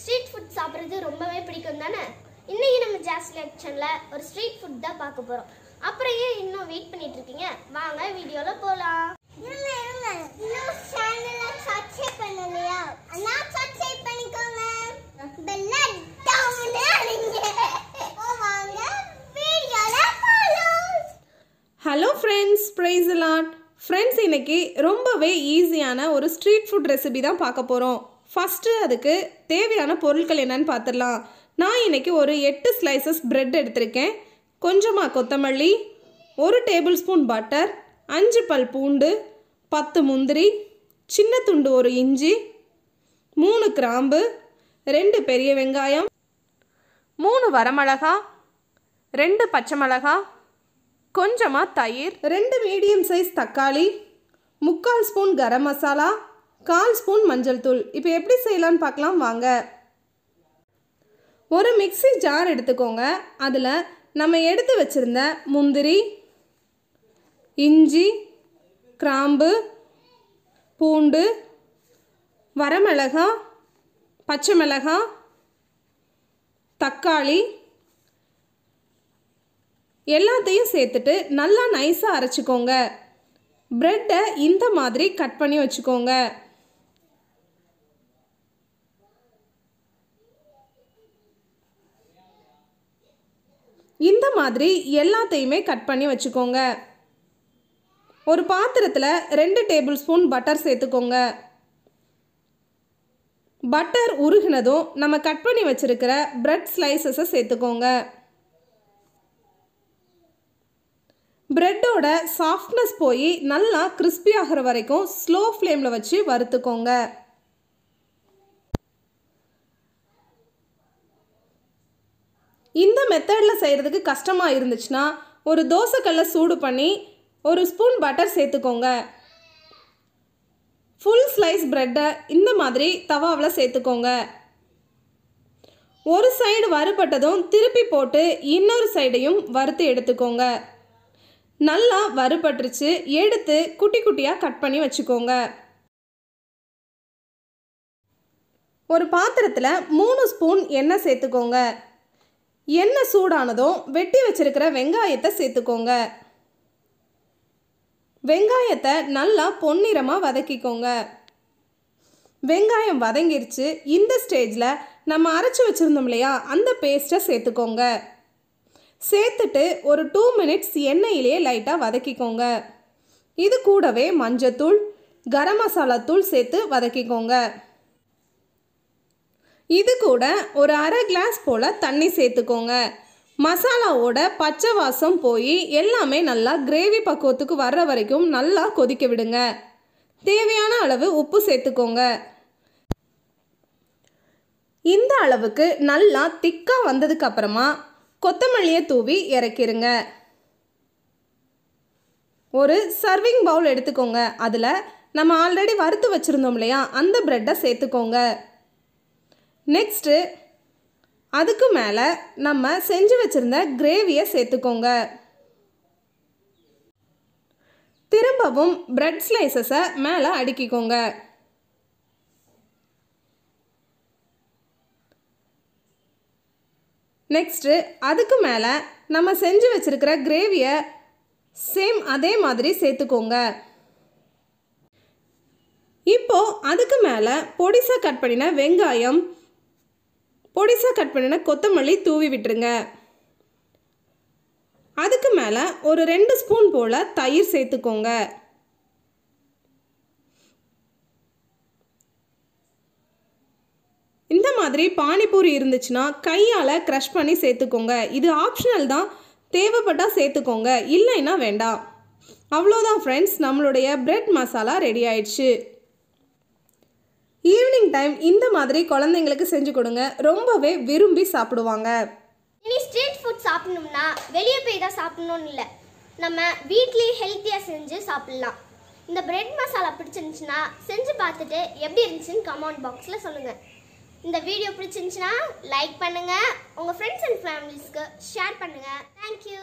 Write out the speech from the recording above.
Street food சாப்பிட்றது ரொம்பவே பிடிக்கும் தானே? இன்னைக்கு நம்ம ஜாஸ் செலெக்ஷன்ல ஒரு ஸ்ட்ரீட் ஃபுட் தான் பார்க்க போறோம். அப்புறம் ஏன் இன்னும் வெயிட் பண்ணிட்டு இருக்கீங்க? வாங்க வீடியோல போலாம். இருங்க இருங்க. இன்னும் சேனலை சப்ஸ்கிரைப் பண்ணலையா? அண்ணா சப்ஸ்கிரைப் பண்ணிக்கோங்க. பெல்ல டவுன் அடிங்க ஓ வாங்க வீடியோல போலாம். ஹலோ ஃப்ரெண்ட்ஸ் ப்ரைஸ் லாட் ஃப்ரெண்ட்ஸ் இன்றைக்கி ரொம்பவே ஈஸியான ஒரு ஸ்ட்ரீட் ஃபுட் ரெசிபி தான் பார்க்க போகிறோம் ஃபஸ்ட்டு அதுக்கு தேவையான பொருட்கள் என்னன்னு பார்த்துடலாம். நான் இன்னைக்கு ஒரு எட்டு ஸ்லைசஸ் ப்ரெட் எடுத்திருக்கேன். கொஞ்சமாக கொத்தமல்லி ஒரு டேபிள் ஸ்பூன் பட்டர் அஞ்சு பல் பூண்டு பத்து முந்திரி சின்ன துண்டு ஒரு இஞ்சி மூணு கிராம்பு ரெண்டு பெரிய வெங்காயம் மூணு வரமிளகா ரெண்டு பச்சை மிளகா கொஞ்சமாக தயிர் ரெண்டு மீடியம் சைஸ் தக்காளி முக்கால் ஸ்பூன் கரம் மசாலா கால் ஸ்பூன் மஞ்சள் தூள். இப்போ எப்படி செய்யலான்னு பார்க்கலாம் வாங்க. ஒரு மிக்ஸி ஜார் எடுத்துக்கோங்க. அதில் நம்ம எடுத்து வச்சுருந்த முந்திரி இஞ்சி கிராம்பு பூண்டு வரமிளகா பச்சை மிளகாய் தக்காளி எல்லாத்தையும் சேர்த்துட்டு நல்லா நைஸாக அரைச்சிக்கோங்க. ப்ரெட்டை இந்த மாதிரி கட் பண்ணி வச்சுக்கோங்க. இந்த மாதிரி எல்லாத்தையுமே கட் பண்ணி வச்சுக்கோங்க. ஒரு பாத்திரத்தில் ரெண்டு டேபிள் ஸ்பூன் பட்டர் சேர்த்துக்கோங்க. பட்டர் உருகினதும் நம்ம கட் பண்ணி வச்சுருக்கிற ப்ரெட் ஸ்லைசஸை சேர்த்துக்கோங்க. ப்ரெட்டோட சாஃப்ட்னஸ் போய் நல்லா கிறிஸ்பி ஆகிற வரைக்கும் ஸ்லோ ஃப்ளேமில் வச்சு வறுத்துக்கோங்க. இந்த மெத்தடில் செய்கிறதுக்கு கஷ்டமாக இருந்துச்சுன்னா ஒரு தோசைக்கல்லை சூடு பண்ணி ஒரு ஸ்பூன் பட்டர் சேர்த்துக்கோங்க. ஃபுல் ஸ்லைஸ் ப்ரெட்டை இந்த மாதிரி தவாவில் சேர்த்துக்கோங்க. ஒரு சைடு வறுபட்டதும் திருப்பி போட்டு இன்னொரு சைடையும் வறுத்து எடுத்துக்கோங்க. நல்லா வறுபட்டுருச்சு. எடுத்து குட்டி குட்டியாக கட் பண்ணி வச்சுக்கோங்க. ஒரு பாத்திரத்தில் மூணு ஸ்பூன் எண்ணெய் சேர்த்துக்கோங்க. எண்ணெய் சூடானதும் வெட்டி வச்சிருக்கிற வெங்காயத்தை சேர்த்துக்கோங்க. வெங்காயத்தை நல்லா பொன்னிறமாக வதக்கிக்கோங்க. வெங்காயம் வதங்கிருச்சு. இந்த ஸ்டேஜில் நம்ம அரைச்சி வச்சுருந்தோம் இல்லையா? அந்த பேஸ்ட்டை சேர்த்துக்கோங்க. சேர்த்துட்டு ஒரு டூ மினிட்ஸ் எண்ணெயிலேயே லைட்டாக வதக்கிக்கோங்க. இது கூடவே மஞ்சத்தூள் கரம் மசாலா தூள் சேர்த்து வதக்கிக்கோங்க. இது கூட ஒரு அரை கிளாஸ் போல் தண்ணி சேர்த்துக்கோங்க. மசாலாவோட பச்சை வாசம் போய் எல்லாமே நல்லா கிரேவி பக்குவத்துக்கு வர்ற வரைக்கும் நல்லா கொதிக்க விடுங்க. தேவையான அளவு உப்பு சேர்த்துக்கோங்க. இந்த அளவுக்கு நல்லா திக்காக வந்ததுக்கு அப்புறமா கொத்தமல்லியை தூவி இறக்கிருங்க. ஒரு சர்விங் பவுல் எடுத்துக்கோங்க. அதில் நம்ம ஆல்ரெடி வறுத்து வச்சுருந்தோம் இல்லையா? அந்த ப்ரெட்டை சேர்த்துக்கோங்க. நெக்ஸ்ட்டு அதுக்கு மேலே நம்ம செஞ்சு வச்சுருந்த கிரேவியை சேர்த்துக்கோங்க. திரும்பவும் ப்ரெட் ஸ்லைசஸை மேலே அடுக்கிக்கோங்க. நெக்ஸ்ட்டு அதுக்கு மேலே நம்ம செஞ்சு வச்சுருக்கிற கிரேவியை சேம் அதே மாதிரி சேர்த்துக்கோங்க. இப்போது அதுக்கு மேலே பொடிசாக கட் பண்ணின வெங்காயம் பொடிசாக கட் பண்ணின கொத்தமல்லி தூவி விட்டுருங்க. அதுக்கு மேலே ஒரு ரெண்டு ஸ்பூன் போல் தயிர் சேர்த்துக்கோங்க இந்த மாதிரி பானிபூரி இருந்துச்சுன்னா கையால் க்ரஷ் பண்ணி சேர்த்துக்கோங்க. இது ஆப்ஷனல் தான். தேவைப்பட்டால் சேர்த்துக்கோங்க. இல்லைன்னா வேண்டாம். அவ்வளோதான் ஃப்ரெண்ட்ஸ் நம்மளுடைய பிரெட் மசாலா ரெடி ஆயிடுச்சு. ஈவினிங் டைம் இந்த மாதிரி குழந்தைங்களுக்கு செஞ்சு கொடுங்க. ரொம்பவே விரும்பி சாப்பிடுவாங்க. இனி ஸ்ட்ரீட் ஃபுட் சாப்பிடணும்னா வெளியே போய் தான் சாப்பிடணும்னு இல்லை. நம்ம வீட்லேயே ஹெல்த்தியாக செஞ்சு சாப்பிடலாம். இந்த பிரெட் மசாலா பிடிச்சிருந்துச்சுன்னா செஞ்சு பார்த்துட்டு எப்படி இருந்துச்சுன்னு கமெண்ட் பாக்ஸில் சொல்லுங்கள் இந்த வீடியோ பிடிச்சிருந்துச்சுன்னா லைக் பண்ணுங்கள் உங்கள் ஃப்ரெண்ட்ஸ் அண்ட் ஃபேமிலிஸ்க்கு ஷேர் பண்ணுங்கள் தேங்க்யூ